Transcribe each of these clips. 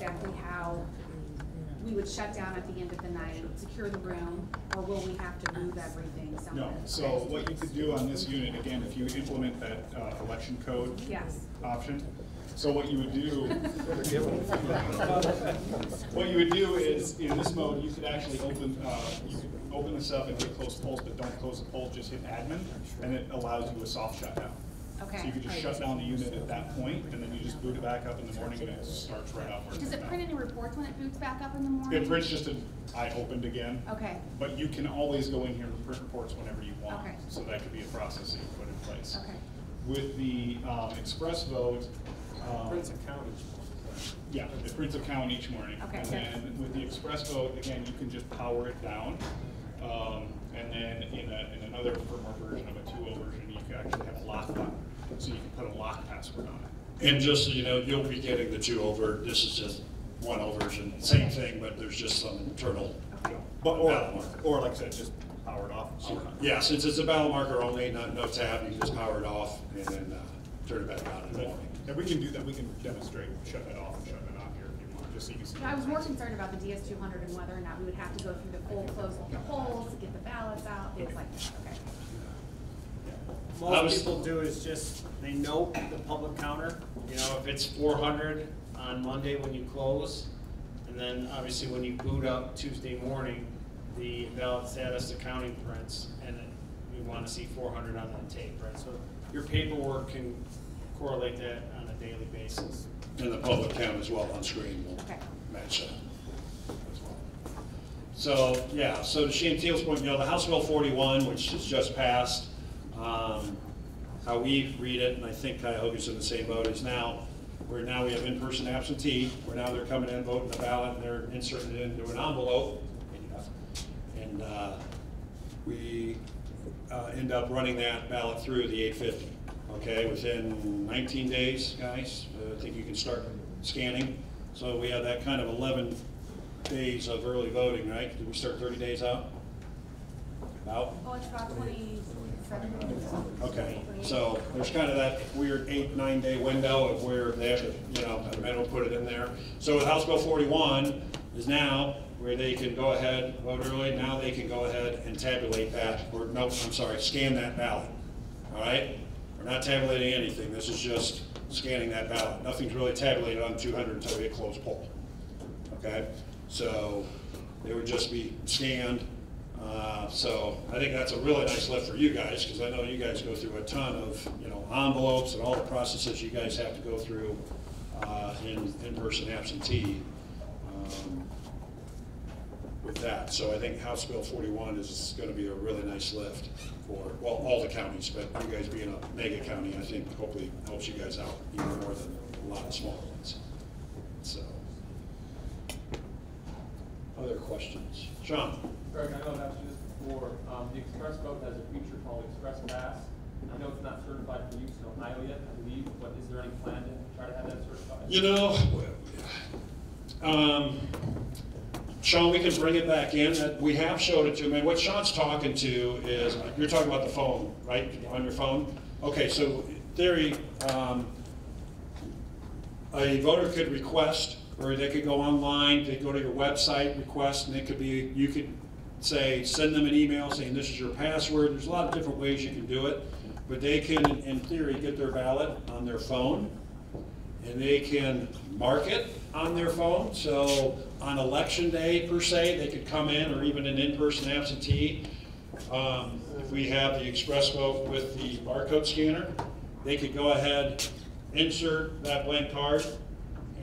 exactly how we would shut down at the end of the night, and secure the room, or will we have to move everything somewhere? No, so what you could do on this unit, again, if you implement that uh, election code Yes. option, so what you would do, what you would do is, in this mode, you could actually open, uh, you could open this up and hit close polls, but don't close the poll, just hit admin, and it allows you a soft shutdown. So you could just shut down the unit at that point, and then you just boot it back up in the morning, and it starts right off where Does it print any reports when it boots back up in the morning? It prints just an, I opened again. Okay. But you can always go in here and print reports whenever you want. Okay. So that could be a process that you put in place. Okay. With the um, express vote. um, Prince and County. Yeah, it prints a count each morning. Okay, And then with the express vote, again, you can just power it down. Um, And then in a, in another firmware version of a 2.0 version, you can actually have a lock button. So you can put a lock password on it. And just so you know, you'll be getting the two over, this is just one O version, same thing, but there's just some internal. Okay. But, or, or like I said, just power it off. power. Yeah, since it's a ballot marker only, not, no tab, you can just power it off and then, uh, turn it back on in the morning. And we can do that, we can demonstrate, shut that off and shut it on here if you want, just so you can see. No, I was more concerned about the DS two hundred and whether or not we would have to go through the full close of the polls to get the ballots out, things like that, okay. I was- Most people do is just, they note the public counter, you know, if it's four hundred on Monday when you close, and then obviously when you boot up Tuesday morning, the ballot status accounting prints, and then we wanna see four hundred on that tape, right? So your paperwork can correlate that on a daily basis. And the public count as well on screen will Okay. match that as well. So, yeah, so to Shane Teal's point, you know, the House Bill forty-one, which has just passed, um, how we read it, and I think Cuyahoga's in the same boat, is now, where now we have in-person absentee, where now they're coming in, voting the ballot, and they're inserting it into an envelope. And, uh, we, uh, end up running that ballot through the eight fifty, okay, within nineteen days, guys, uh, I think you can start scanning. So we have that kind of eleven days of early voting, right? Did we start thirty days out? About? Oh, it's about twenty-seven minutes. Okay, so there's kind of that weird eight, nine day window of where they have to, you know, I don't put it in there. So with House Bill forty-one is now where they can go ahead, vote early, now they can go ahead and tabulate that, or no, I'm sorry, scan that ballot. All right? We're not tabulating anything, this is just scanning that ballot. Nothing's really tabulated on two hundred until we get close poll. Okay? So they would just be scanned. Uh, So I think that's a really nice lift for you guys, because I know you guys go through a ton of, you know, envelopes and all the processes you guys have to go through uh, in, in-person absentee um, with that. So I think House Bill 41 is going to be a really nice lift for, well, all the counties, but you guys being a mega county, I think hopefully helps you guys out even more than a lot of smaller ones. So. Other questions? Sean? Greg, I know I've asked you this before, um, the Express Vote has a feature called Express Pass. I know it's not certified for use in Ohio yet, I believe, but is there any plan to try to have that certified? You know, um, Sean, we can bring it back in, we have showed it to him, and what Sean's talking to is, you're talking about the phone, right, on your phone? Okay, so theory, um, a voter could request, or they could go online, they go to your website, request, and it could be, you could say, send them an email saying this is your password, there's a lot of different ways you can do it, but they can, in theory, get their ballot on their phone, and they can mark it on their phone. So on election day per se, they could come in, or even an in-person absentee. Um, If we have the express vote with the barcode scanner, they could go ahead, insert that blank card,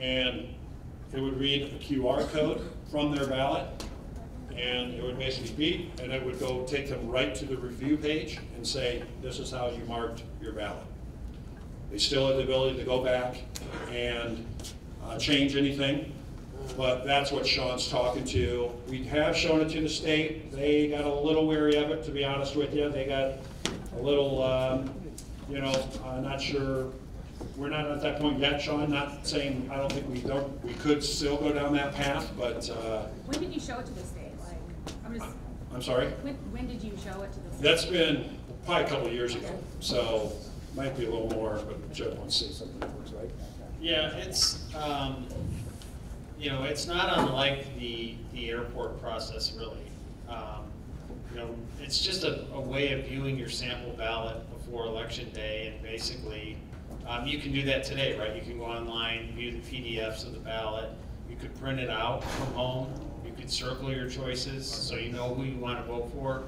and it would read a QR code from their ballot, and it would basically beep, and it would go take them right to the review page and say, this is how you marked your ballot. They still have the ability to go back and uh, change anything, but that's what Sean's talking to. We have shown it to the state. They got a little wary of it, to be honest with you. They got a little, um, you know, uh, not sure. We're not at that point yet, Sean, not saying, I don't think we don't, we could still go down that path, but, uh, When did you show it to the state? Like, I'm just, I'm sorry? when, when did you show it to the? That's been probably a couple of years ago, so might be a little more, but Jeff wants to say something. Yeah, it's, um, you know, it's not unlike the, the airport process really. Um, You know, it's just a, a way of viewing your sample ballot before election day and basically, um, you can do that today, right? You can go online, view the PDFs of the ballot, you could print it out from home, could circle your choices, so you know who you wanna vote for.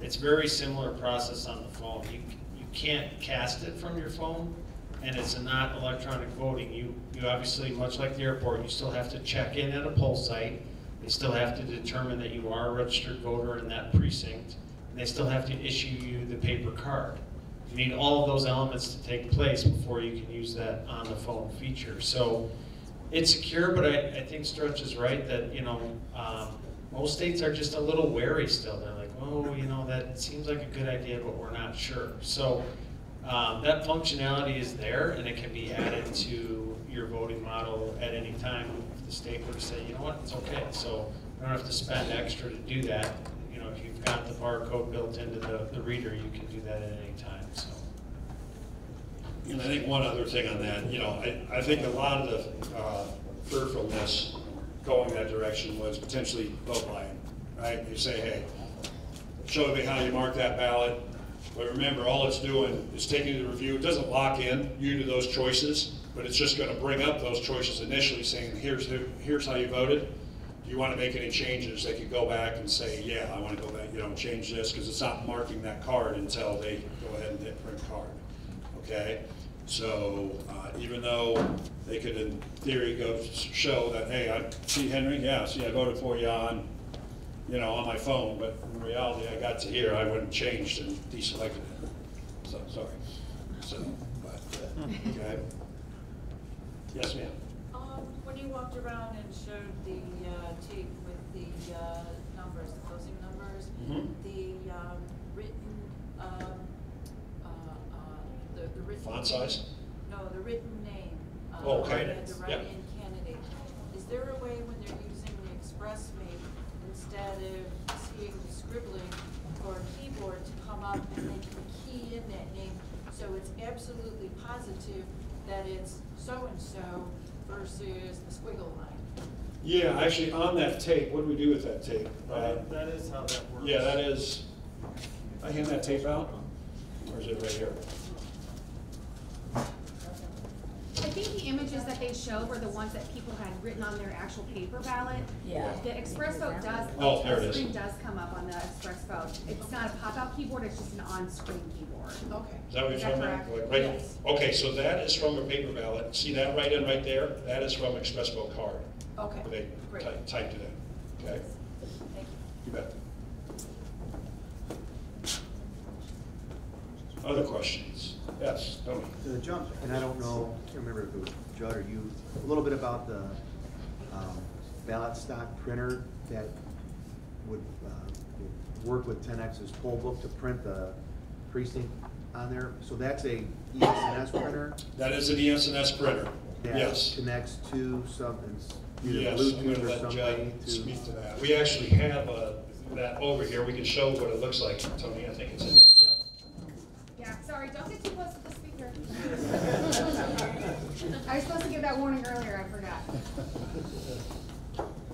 It's very similar process on the phone. You, you can't cast it from your phone, and it's not electronic voting. You, you obviously, much like the airport, you still have to check in at a poll site. They still have to determine that you are a registered voter in that precinct. And they still have to issue you the paper card. You need all of those elements to take place before you can use that on the phone feature. So it's secure, but I, I think Stretch is right that, you know, um, most states are just a little wary still. They're like, oh, you know, that seems like a good idea, but we're not sure. So um, that functionality is there and it can be added to your voting model at any time the state were to say, you know what, it's okay. So you don't have to spend extra to do that. You know, if you've got the barcode built into the, the reader, you can do that at any time, so. And I think one other thing on that, you know, I, I think a lot of the uh, fearfulness going that direction was potentially vote buying, right? You say, hey, show me how you mark that ballot. But remember, all it's doing is taking the review, it doesn't lock in you to those choices, but it's just gonna bring up those choices initially, saying, here's, here's how you voted. Do you wanna make any changes? They could go back and say, yeah, I wanna go back, you know, change this, because it's not marking that card until they go ahead and hit print card okay? So, uh, even though they could in theory go show that, hey, I see Henry, yeah, see, I voted for you on, you know, on my phone, but in reality, I got to here, I wouldn't changed and deselected it. So, sorry. So, but, uh, okay. Yes, ma'am? Um, when you walked around and showed the, uh, tape with the, uh, numbers, the closing numbers, Mhm. the, um, written, um, the, the written. Font size? No, the written name. uh, Oh, okay. and The Yep. write-in candidate. Is there a way when they're using the Express Me, instead of seeing the scribbling or keyboard to come up and they can key in that name? So it's absolutely positive that it's so-and-so versus the squiggle line. Yeah, actually, on that tape, what do we do with that tape? Uh, That is how that works. Yeah, that is, I hand that tape out, or is it right here? I think the images that they showed were the ones that people had written on their actual paper ballot. Yeah. The Express Vote does, Oh, there it the is. screen does come up on the Express Vote. It's not a pop-out keyboard, it's just an on-screen keyboard. Okay. Is that what you're Is that talking about? correct? Right- Yes. Okay, so that is from a paper ballot. See that right in right there? That is from Express Vote card. Okay, where They great. type- typed it in, okay? Thank you. You bet. Other questions? Yes, Tony? And I don't know, I can't remember if it was Judd or you, a little bit about the um, ballot stock printer that would uh, would work with Tenex's poll book to print the precinct on there. So that's a ES&S printer That is an ES&S printer, that yes. connects to something, Yes, I'm gonna or let Judd to. speak to that. We actually have uh, that over here. We can show what it looks like, Tony, I think it's in, yeah. Yeah, sorry, don't get too close to the speaker. I was supposed to give that warning earlier, I forgot.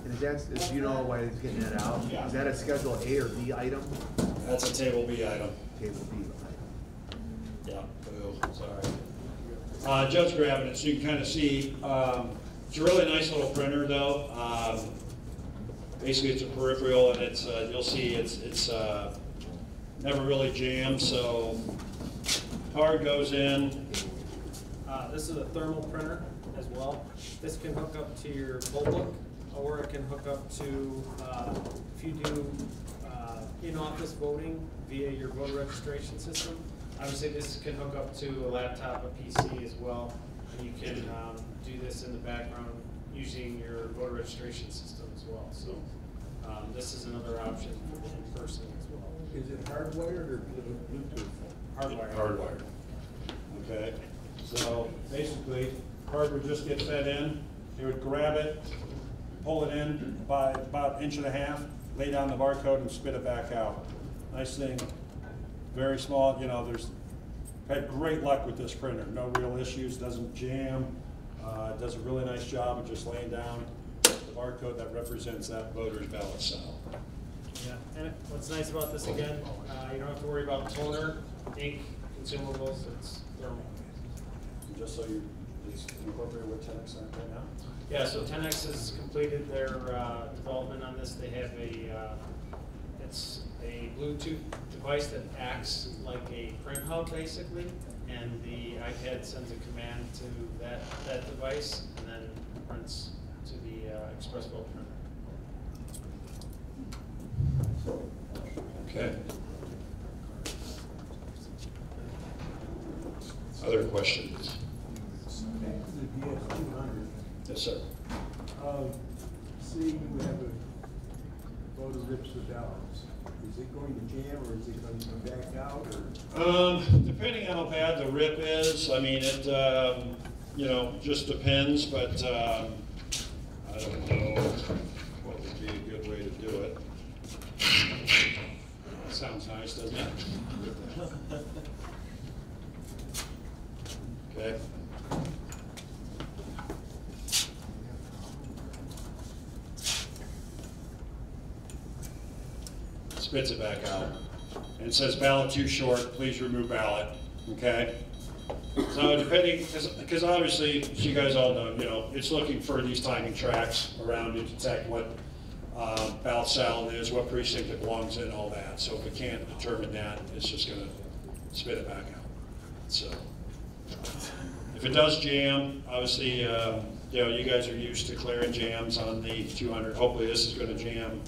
And is that, is- do you know why he's getting that out? Yeah. Is that a Schedule A or B item? That's a Table B item. Table B item. Yeah, boo, sorry. Uh, Judd's grabbing it, so you can kind of see, um, it's a really nice little printer, though. Um, Basically, it's a peripheral, and it's, uh, you'll see, it's, it's, uh, never really jammed, so card goes in, this is a thermal printer as well. This can hook up to your poll book, or it can hook up to, uh, if you do, uh, in-office voting via your voter registration system. Obviously, this can hook up to a laptop, a PC as well. And you can, um, do this in the background using your voter registration system as well. So, um, this is another option for in-person as well. Is it hardwired or Bluetooth? Hardwired. hardwired. Okay, so basically, card would just get fed in, they would grab it, pull it in by about an inch and a half, lay down the barcode and spit it back out. Nice thing, very small, you know, there's, had great luck with this printer, no real issues, doesn't jam, uh, does a really nice job of just laying down the barcode that represents that voter's ballot cell. Yeah, and what's nice about this again, uh, you don't have to worry about toner, ink, consumables, it's thermal. And Just so you, it's incorporated with Tenex right now? Yeah, so Tenex has completed their, uh, development on this, they have a, uh, it's a Bluetooth device that acts like a print hub basically, and the iPad sends a command to that, that device, and then prints to the, uh, Express Vote printer. Okay. Other questions? Back DS two hundred, Yes, sir. uh, see, you have a voter rips the ballots. Is it going to jam or is it going to come back out or? Um, depending on how bad the rip is, I mean, it, um, you know, just depends, but, um, I don't know what would be a good way to do it. Sounds nice, doesn't it? Okay. Spits it back out. And says ballot too short, please remove ballot, okay? So depending, because obviously, as you guys all know, you know, it's looking for these timing tracks around to detect what uh, ballot cell is, what precinct it belongs in, all that. So if it can't determine that, it's just gonna spit it back out. So if it does jam, obviously, uh, you know, you guys are used to clearing jams on the 200. Hopefully, this is gonna jam